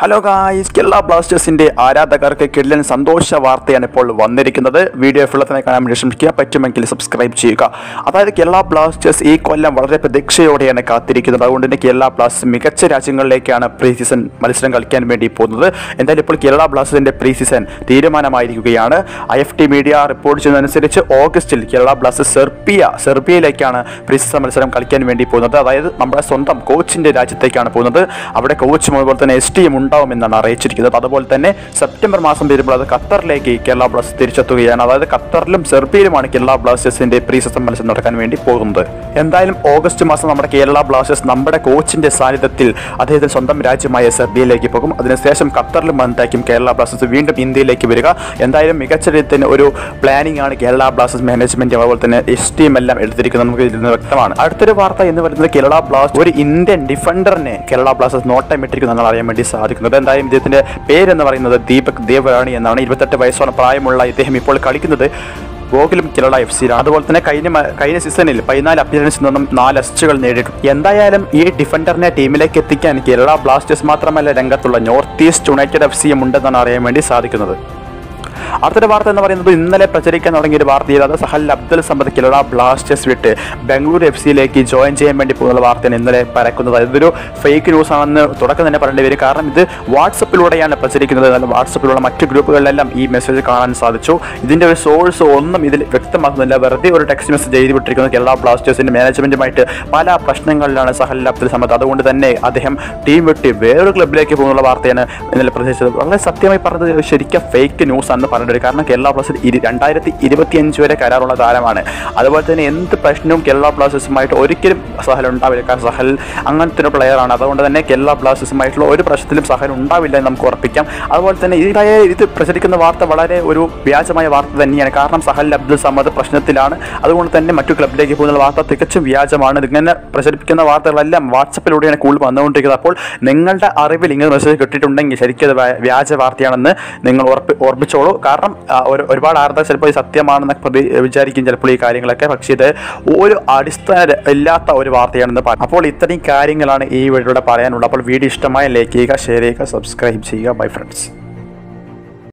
Hello guys Kerala ബ്ലാസ്റ്റേഴ്സിന്റെ ആരാധകർക്ക് കിടിലൻ സന്തോഷ വാർത്തയാണ് ഇപ്പോൾ വന്നിരിക്കുന്നത്. വീഡിയോ ഫുള്ളത്തിനെ കാണാൻ വേണ്ടി ശ്രമിക്കുക. പറ്റുമെങ്കിൽ സബ്സ്ക്രൈബ് ചെയ്യുക. അതായത് കേരള ബ്ലാസ്റ്റേഴ്സ് ഈ കൊല്ലം വളരെ പ്രതീക്ഷയോടെയാണ് കാത്തിരിക്കുന്നത്. അതുകൊണ്ട് തന്നെ കേരള ബ്ലാസ്റ്റേഴ്സ് മികച്ച രാജ്യങ്ങളിലേക്കാണ് പ്രീ സീസൺ മത്സരം കളിക്കാൻ വേണ്ടി പോകുന്നത്. എന്തായാലും ഇപ്പോൾ കേരള ബ്ലാസ്റ്റേഴ്സിന്റെ pre season തീരുമാനമായിരിക്കുകയാണ്. I F T media report ചെയ്യുന്നതനുസരിച്ച് ഓഗസ്റ്റിൽ കേരള ബ്ലാസ്റ്റേഴ്സ് സെർബിയ സെർബിയയിലേക്കാണ് പ്രീ സീസൺ മത്സരം കളിക്കാൻ വേണ്ടി പോകുന്നത്. അതായത് നമ്മുടെ സ്വന്തം കോച്ചിന്റെ രാജ്യത്തേക്കാണ് പോകുന്നത്. അവിടെ കോച്ചും അതുപോലെ തന്നെ എസ് ടിയും ഉണ്ടാവുമെന്നാണ് അറിയിച്ചിരിക്കുന്നത്. അതുപോലെ തന്നെ സെപ്റ്റംബർ മാസം വരുമ്പോൾ അത് ഖത്തറിലേക്ക് കേരള ബ്ലാസ്റ്റേഴ്സ് തിരിച്ചെത്തുകയാണ്. അതായത് ഖത്തറിലും സെർബിയയിലുമാണ് കേരള ബ്ലാസ്റ്റേഴ്സിന്റെ പ്രീ സീസൺ മത്സരം നടക്കാൻ വേണ്ടി പോകുന്നത്. എന്തായാലും ഓഗസ്റ്റ് മാസം നമ്മുടെ കേരള ബ്ലാസ്റ്റേഴ്സ് നമ്മുടെ കോച്ചിന്റെ സാന്നിധ്യത്തിൽ അദ്ദേഹത്തിന് സ്വന്തം രാജ്യമായ സെർബിയയിലേക്ക് പോകും. അതിനുശേഷം ഖത്തറിലും വന്നിട്ടായിരിക്കും കേരള ബ്ലാസ്റ്റേഴ്സ് വീണ്ടും ഇന്ത്യയിലേക്ക് വരിക. എന്തായാലും മികച്ച രീതിയിൽ ഒരു പ്ലാനിംഗ് ആണ് കേരള ബ്ലാസ്റ്റേഴ്സ് മാനേജ്മെന്റ് അതുപോലെ തന്നെ എസ് ടീം എല്ലാം എടുത്തിരിക്കുന്നത് നമുക്ക് ഇതിൽ നിന്ന് വ്യക്തമാണ്. അടുത്തൊരു വാർത്ത എന്ന് പറയുന്നത് കേരള ബ്ലാസ്റ്റേഴ്സ് ഒരു ഇന്ത്യൻ ഡിഫൻഡറിനെ കേരള ബ്ലാസ്റ്റേഴ്സ് നോട്ടം ഇട്ടിരിക്കുന്നതാണ് അറിയാൻ വേണ്ടി സാധിക്കുന്നത് എന്തായാലും ഇദ്ദേഹത്തിന്റെ പേരെന്ന് പറയുന്നത് ദീപക് ദേവരാണി എന്നാണ്. ഇരുപത്തെട്ട് വയസ്സോളം പ്രായമുള്ള ഇദ്ദേഹം ഇപ്പോൾ കളിക്കുന്നത് ഗോകുലം കേരള എഫ് സിയിലാണ് അതുപോലെ തന്നെ കഴിഞ്ഞ കഴിഞ്ഞ സീസണിൽ പതിനാല് അപ്പിയറൻസിൽ നിന്നും നാല് അസിസ്റ്റുകൾ നേടിയിട്ടുണ്ട് എന്തായാലും ഈ ഡിഫൻഡറിനെ ടീമിലേക്ക് എത്തിക്കാൻ കേരള ബ്ലാസ്റ്റേഴ്സ് മാത്രമല്ല രംഗത്തുള്ള നോർത്ത് ഈസ്റ്റ് യുണൈറ്റഡ് എഫ് സിയും ഉണ്ടെന്നാണ് അറിയാൻ വേണ്ടി സാധിക്കുന്നത്. അടുത്തൊരു വാർത്ത എന്ന് പറയുന്നത് ഇന്നലെ പ്രചരിക്കാൻ തുടങ്ങിയ ഒരു വാർത്തയിൽ അത് സഹൽ അബ്ദുൽ സമദ് കേരള ബ്ലാസ്റ്റേഴ്സ് വിട്ട് ബംഗളൂരു എഫ് സിയിലേക്ക് ജോയിൻ ചെയ്യാൻ വേണ്ടി പോകുന്ന വാർത്തയാണ് ഇന്നലെ പരക്കുന്നത്. ഇതൊരു ഫേക്ക് ന്യൂസ് ആണെന്ന് തുടക്കം തന്നെ പറയേണ്ടി വരും. കാരണം ഇത് വാട്സപ്പിലൂടെയാണ് പ്രചരിക്കുന്നത്. എന്നാൽ വാട്സപ്പിലുള്ള മറ്റു ഗ്രൂപ്പുകളിലെല്ലാം ഈ മെസ്സേജ് കാണാൻ സാധിച്ചു. ഇതിന്റെ ഒരു സോഴ്സ് ഒന്നും ഇതിൽ വ്യക്തമാക്കുന്നില്ല. വെറുതെ ഒരു ടെക്സ്റ്റ് മെസ്സേജ് എഴുതി വിട്ടിരിക്കുന്നത് കേരള ബ്ലാസ്റ്റേഴ്സിന്റെ മാനേജ്മെന്റുമായിട്ട് പല പ്രശ്നങ്ങളിലാണ് സഹൽ അബ്ദുൽ സമദ്. അതുകൊണ്ട് തന്നെ അദ്ദേഹം ടീം വിട്ട് വേറൊരു ക്ലബിലേക്ക് പോകുന്നുള്ള വാർത്തയാണ് ഇന്നലെ പ്രചരിച്ചത്. വളരെ സത്യമായി പറഞ്ഞത് ശരിക്കും ഫേക്ക് ന്യൂസ് ആണെന്ന് പറഞ്ഞിട്ട് വരും. കാരണം കേരള ബ്ലാസ്റ്റേഴ്സ് രണ്ടായിരത്തി ഇരുപത്തിയഞ്ച് വരെ കരാറുള്ള താരമാണ് അതുപോലെ തന്നെ എന്ത് പ്രശ്നവും കേരള ബ്ലാസ്റ്റേഴ്സുമായിട്ട് ഒരിക്കലും സഹൽ ഉണ്ടാവില്ല. കാരണം സഹൽ അങ്ങനത്തെ ഒരു പ്ലെയറാണ് അതുകൊണ്ട് തന്നെ കേരള ബ്ലാസ്റ്റേഴ്സുമായിട്ടുള്ള ഒരു പ്രശ്നത്തിലും സഹൽ ഉണ്ടാവില്ല എന്ന് നമുക്ക് ഉറപ്പിക്കാം. അതുപോലെ തന്നെ ഇതായ ഇത് പ്രചരിക്കുന്ന വാർത്ത വളരെ ഒരു വ്യാജമായ വാർത്ത തന്നെയാണ്. കാരണം സഹൽ അബ്ദുൽ സമദ് പ്രശ്നത്തിലാണ്. അതുകൊണ്ട് തന്നെ മറ്റു ക്ലബിലേക്ക് പോകുന്ന വാർത്ത തികച്ചും വ്യാജമാണ്. ഇങ്ങനെ പ്രചരിപ്പിക്കുന്ന വാർത്തകളെല്ലാം വാട്സപ്പിലൂടെയാണ് കൂടുതൽ വന്നുകൊണ്ടിരിക്കുന്നത് അപ്പോൾ നിങ്ങളുടെ അറിവിൽ ഇങ്ങനെ മെസ്സേജ് കിട്ടിയിട്ടുണ്ടെങ്കിൽ ശരിക്കും അത് വ്യാജ വാർത്തയാണെന്ന് നിങ്ങൾ ഉറപ്പി ഓർമ്മിച്ചോളൂ കാരണം ഒരു ഒരുപാട് ആർദ്ദ ചിലപ്പോൾ ഇത് സത്യമാണെന്നൊക്കെ പ്രതി വിചാരിക്കും ചിലപ്പോൾ ഈ കാര്യങ്ങളൊക്കെ. പക്ഷേ ഇത് ഒരു അടിസ്ഥാന ഇല്ലാത്ത ഒരു വാർത്തയാണെന്ന് പറയും അപ്പോൾ ഇത്രയും കാര്യങ്ങളാണ് ഈ വീഡിയോയുടെ പറയാനുള്ളത്. അപ്പോൾ വീഡിയോ ഇഷ്ടമായ ലൈക്ക് ചെയ്യുക ഷെയർ ചെയ്യുക സബ്സ്ക്രൈബ് ചെയ്യുക ബൈ ഫ്രണ്ട്സ്